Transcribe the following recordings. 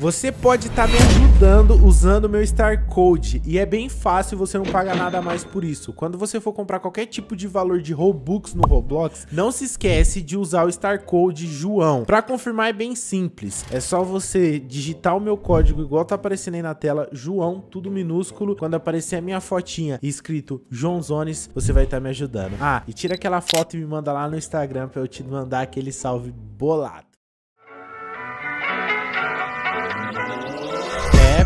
Você pode estar tá me ajudando usando o meu Star Code e é bem fácil, você não paga nada mais por isso. Quando você for comprar qualquer tipo de valor de Robux no Roblox, não se esquece de usar o Star Code João. Para confirmar é bem simples, é só você digitar o meu código igual tá aparecendo aí na tela, João, tudo minúsculo. Quando aparecer a minha fotinha escrito João Zones, você vai estar tá me ajudando. Ah, e tira aquela foto e me manda lá no Instagram para eu te mandar aquele salve bolado.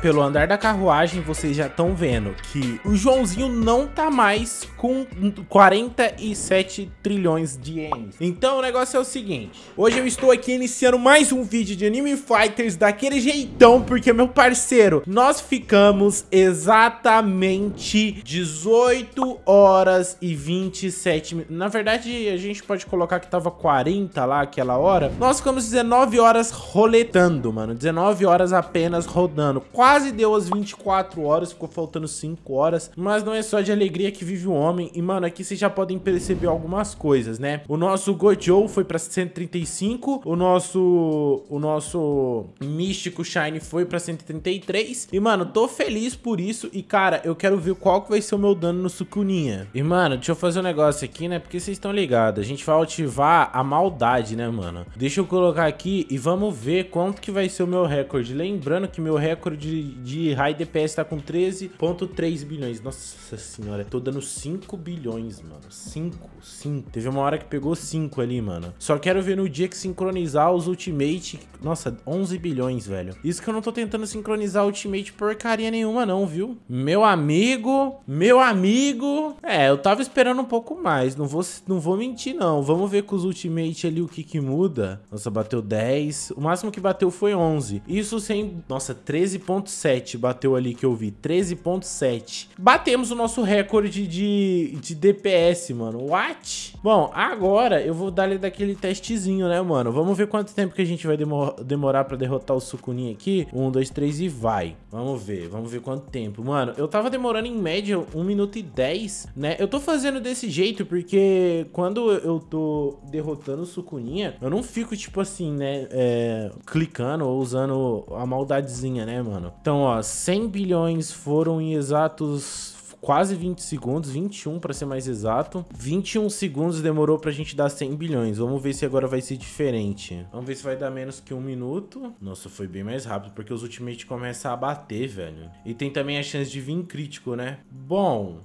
Pelo andar da carruagem, vocês já estão vendo que o Joãozinho não tá mais com 47 trilhões de ienes. Então o negócio é o seguinte, hoje eu estou aqui iniciando mais um vídeo de Anime Fighters daquele jeitão, porque meu parceiro, nós ficamos exatamente 18 horas e 27 minutos. Na verdade, a gente pode colocar que tava 40 lá aquela hora. Nós ficamos 19 horas roletando, mano. 19 horas apenas rodando. Quase quase deu as 24 horas, ficou faltando 5 horas. Mas não é só de alegria que vive o homem. E, mano, aqui vocês já podem perceber algumas coisas, né? O nosso Gojo foi pra 135. O nosso... O nosso Místico Shine foi pra 133. E, mano, tô feliz por isso. E, cara, eu quero ver qual que vai ser o meu dano no Sukuninha. E, mano, deixa eu fazer um negócio aqui, né? Porque vocês estão ligados. A gente vai ativar a maldade, né, mano? Deixa eu colocar aqui e vamos ver quanto que vai ser o meu recorde. Lembrando que meu recorde de, high DPS tá com 13.3 bilhões. Nossa senhora, tô dando 5 bilhões, mano. 5, 5. Teve uma hora que pegou 5 ali, mano. Só quero ver no dia que sincronizar os ultimate. Nossa, 11 bilhões, velho. Isso que eu não tô tentando sincronizar ultimate porcaria nenhuma não, viu? Meu amigo, meu amigo. É, eu tava esperando um pouco mais. Não vou, não vou mentir, não. Vamos ver com os ultimate ali o que que muda. Nossa, bateu 10. O máximo que bateu foi 11. Isso sem... Nossa, 13.5 13.7 bateu ali que eu vi. 13.7. Batemos o nosso recorde de, de DPS, mano. What? Bom, agora eu vou dar-lhe daquele testezinho, né, mano? Vamos ver quanto tempo que a gente vai demor demorar pra derrotar o Sukunin aqui. Um, dois, três e vai. Vamos ver, vamos ver quanto tempo. Mano, eu tava demorando em média 1 minuto e 10, né? Eu tô fazendo desse jeito porque quando eu tô derrotando o Sukuninha, eu não fico, tipo assim, né, é, clicando ou usando a maldadezinha, né, mano? Então, ó, 100 bilhões foram em exatos quase 20 segundos, 21 para ser mais exato. 21 segundos demorou pra gente dar 100 bilhões. Vamos ver se agora vai ser diferente. Vamos ver se vai dar menos que um minuto. Nossa, foi bem mais rápido, porque os ultimate começam a bater, velho. E tem também a chance de vir crítico, né? Bom,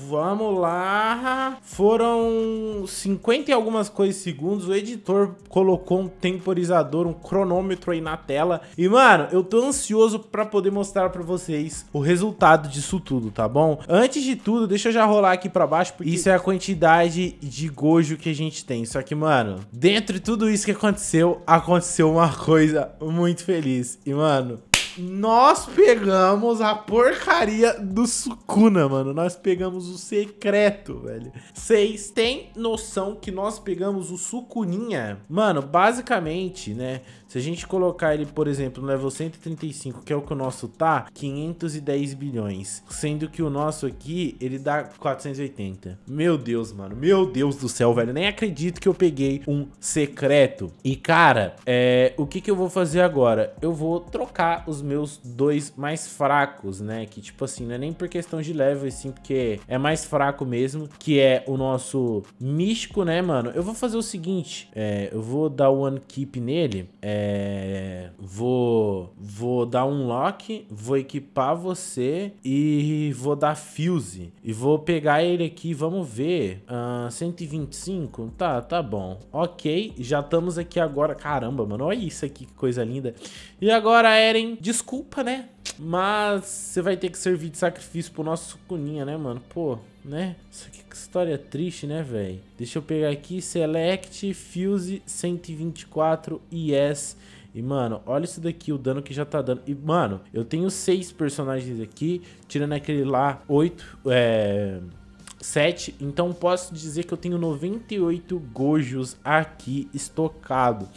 Vamos lá. Foram 50 e algumas coisas segundos. O editor colocou um temporizador, um cronômetro aí na tela. E, mano, eu tô ansioso pra poder mostrar pra vocês o resultado disso tudo, tá bom? Antes de tudo, deixa eu já rolar aqui pra baixo, porque isso é a quantidade de gojo que a gente tem. Só que, mano, dentro de tudo isso que aconteceu, aconteceu uma coisa muito feliz. E, mano, nós pegamos a porcaria do Sukuna, mano. Nós pegamos o secreto, velho. Vocês têm noção que nós pegamos o Sukuninha? Mano, basicamente, né? Se a gente colocar ele, por exemplo, no level 135, que é o que o nosso tá, 510 bilhões. Sendo que o nosso aqui, ele dá 480. Meu Deus, mano. Meu Deus do céu, velho. Nem acredito que eu peguei um secreto. E, cara, é, o que que eu vou fazer agora? Eu vou trocar os meus dois mais fracos, né? Que, tipo assim, não é nem por questão de level, sim, porque é mais fraco mesmo. Que é o nosso místico, né, mano? Eu vou fazer o seguinte. É, eu vou dar one keep nele. É, é, vou, vou dar um lock, vou equipar você e vou dar fuse. E vou pegar ele aqui, vamos ver. Uh, 125? Tá, tá bom. Ok, já estamos aqui agora. Caramba, mano, olha isso aqui, que coisa linda. E agora, Eren, desculpa, né? Mas você vai ter que servir de sacrifício pro nosso sucuninha, né, mano? Pô, né? Isso aqui que história triste, né, velho? Deixa eu pegar aqui, Select, Fuse 124, Yes. E, mano, olha isso daqui, o dano que já tá dando. E, mano, eu tenho seis personagens aqui, tirando aquele lá, oito, é 7. Então posso dizer que eu tenho 98 gojos aqui estocado.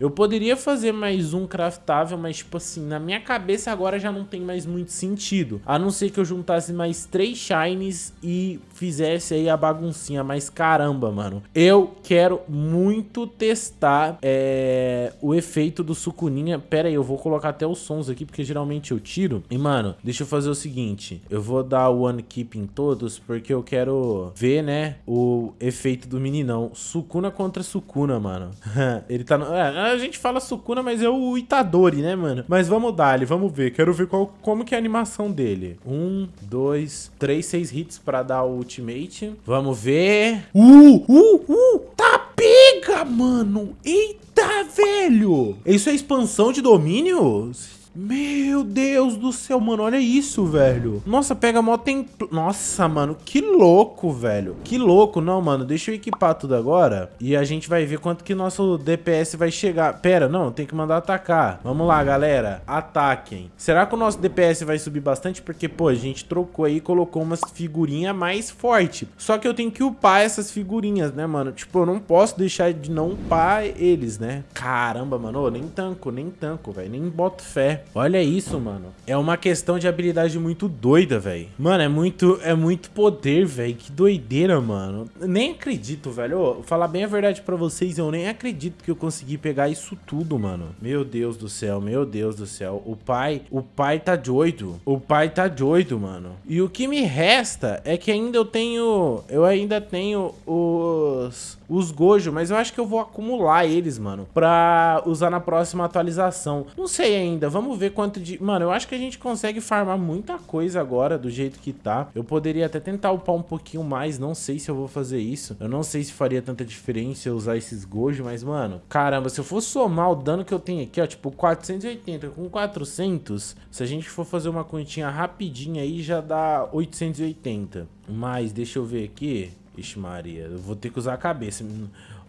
Eu poderia fazer mais um craftável, mas tipo assim, na minha cabeça agora já não tem mais muito sentido. A não ser que eu juntasse mais 3 shines e fizesse aí a baguncinha. Mas caramba, mano. Eu quero muito testar é, o efeito do sucuninha. Pera aí, eu vou colocar até os sons aqui, porque geralmente eu tiro. E, mano, deixa eu fazer o seguinte. Eu vou dar one keep em todos, porque eu quero ver, né, o efeito do meninão. Sukuna contra Sukuna, mano. Ele tá... No... É, a gente fala Sukuna, mas é o Itadori, né, mano? Mas vamos dar ele, vamos ver. Quero ver qual, como que é a animação dele. Um, dois, três, seis hits pra dar o ultimate. Vamos ver. Uh, uh, uh, tá pega, mano. Eita, velho. Isso é expansão de domínio? Meu Deus do céu, mano, olha isso, velho. Nossa, pega mó tem... Nossa, mano, que louco, velho. Que louco. Não, mano, deixa eu equipar tudo agora e a gente vai ver quanto que nosso DPS vai chegar. Pera, não, tem que mandar atacar. Vamos lá, galera. Ataquem. Será que o nosso DPS vai subir bastante? Porque, pô, a gente trocou aí e colocou umas figurinhas mais forte. Só que eu tenho que upar essas figurinhas, né, mano? Tipo, eu não posso deixar de não upar eles, né? Caramba, mano, nem tanco, nem tanco, velho. Nem boto fé. Olha isso, mano. É uma questão de habilidade muito doida, velho. Mano, é muito, é muito poder, velho. Que doideira, mano. Nem acredito, velho. Falar bem a verdade pra vocês, eu nem acredito que eu consegui pegar isso tudo, mano. Meu Deus do céu, meu Deus do céu. O pai, o pai tá doido. O pai tá doido, mano. E o que me resta é que ainda eu tenho, eu ainda tenho os os Gojo, mas eu acho que eu vou acumular eles, mano, pra usar na próxima atualização. Não sei ainda, vamos ver quanto de... Mano, eu acho que a gente consegue farmar muita coisa agora do jeito que tá. Eu poderia até tentar upar um pouquinho mais, não sei se eu vou fazer isso. Eu não sei se faria tanta diferença eu usar esses Gojo, mas, mano, caramba, se eu for somar o dano que eu tenho aqui, ó, tipo, 480 com 400, se a gente for fazer uma continha rapidinha aí, já dá 880. Mas, deixa eu ver aqui... Ixi Maria, eu vou ter que usar a cabeça.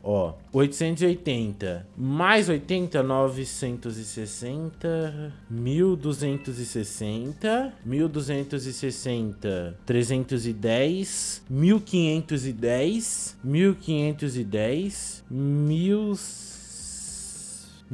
Ó, 880 mais 80, 960, 1260, 1260, 310, 1510, 1510, 1000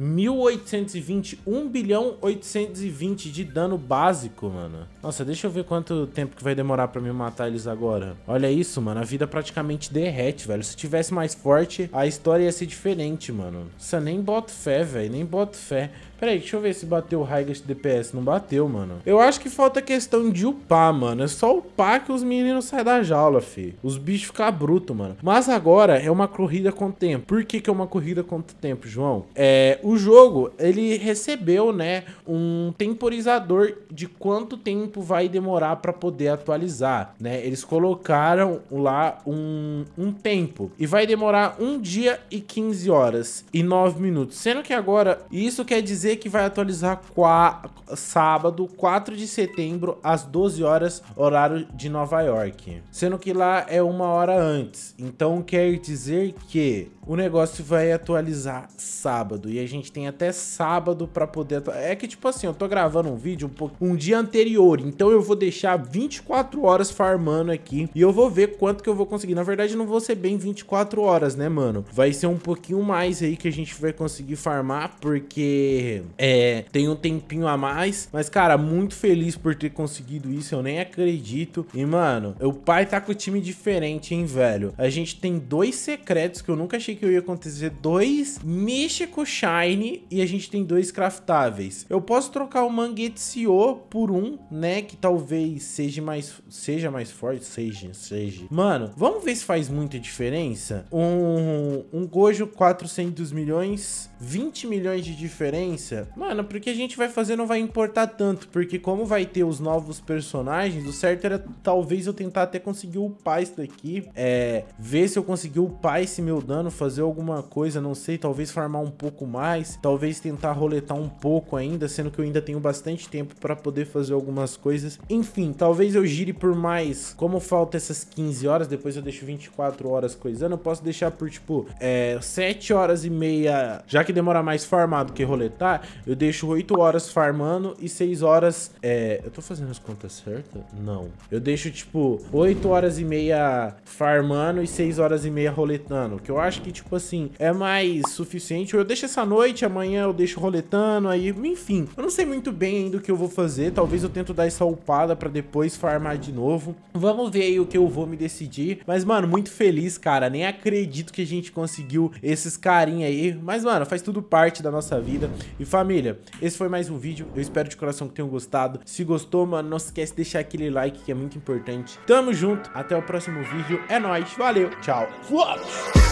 1820, 1 bilhão 820 de dano básico, mano. Nossa, deixa eu ver quanto tempo que vai demorar pra me matar eles agora. Olha isso, mano, a vida praticamente derrete, velho. Se tivesse mais forte, a história ia ser diferente, mano. Nossa, nem boto fé, velho, nem boto fé. Pera aí, deixa eu ver se bateu o Highest DPS. Não bateu, mano. Eu acho que falta questão de upar, mano. É só upar que os meninos saem da jaula, fi. Os bichos ficam brutos, mano. Mas agora é uma corrida com tempo. Por que que é uma corrida com tempo, João? É, o jogo, ele recebeu, né, um temporizador de quanto tempo vai demorar para poder atualizar, né? Eles colocaram lá um, um tempo. E vai demorar um dia e 15 horas e 9 minutos. Sendo que agora, isso quer dizer dizer que vai atualizar qua, sábado, 4 de setembro, às 12 horas, horário de Nova York. Sendo que lá é uma hora antes. Então quer dizer que o negócio vai atualizar sábado. E a gente tem até sábado para poder... É que tipo assim, eu tô gravando um vídeo um, um dia anterior. Então eu vou deixar 24 horas farmando aqui. E eu vou ver quanto que eu vou conseguir. Na verdade não vou ser bem 24 horas, né, mano? Vai ser um pouquinho mais aí que a gente vai conseguir farmar. Porque é, tem um tempinho a mais. Mas, cara, muito feliz por ter conseguido isso. Eu nem acredito. E, mano, o pai tá com o time diferente, hein, velho? A gente tem dois secretos que eu nunca achei que ia acontecer. Dois Místico Shine e a gente tem dois craftáveis. Eu posso trocar o Mangetsuo por um, né? Que talvez seja mais, seja mais forte. Seja, seja. Mano, vamos ver se faz muita diferença. Um, um Gojo 400 milhões, 20 milhões de diferença Mano, porque a gente vai fazer não vai importar tanto, porque como vai ter os novos personagens, o certo era talvez eu tentar até conseguir upar isso daqui, é, ver se eu conseguir upar esse meu dano, fazer alguma coisa, não sei, talvez farmar um pouco mais, talvez tentar roletar um pouco ainda, sendo que eu ainda tenho bastante tempo para poder fazer algumas coisas. Enfim, talvez eu gire por mais, como falta essas 15 horas, depois eu deixo 24 horas coisando, eu posso deixar por tipo, é, 7 horas e meia, já que demora mais farmado que roletar, lá, eu deixo 8 horas farmando e 6 horas... É, eu tô fazendo as contas certas? Não. Eu deixo, tipo, 8 horas e meia farmando e 6 horas e meia roletando. Que eu acho que, tipo assim, é mais suficiente. Eu deixo essa noite, amanhã eu deixo roletando, aí... Enfim, eu não sei muito bem ainda o que eu vou fazer. Talvez eu tento dar essa upada pra depois farmar de novo. Vamos ver aí o que eu vou me decidir. Mas, mano, muito feliz, cara. Nem acredito que a gente conseguiu esses carinha aí. Mas, mano, faz tudo parte da nossa vida. E, família, esse foi mais um vídeo. Eu espero de coração que tenham gostado. Se gostou, mano, não esquece de deixar aquele like que é muito importante. Tamo junto. Até o próximo vídeo. É nóis. Valeu. Tchau. Fui!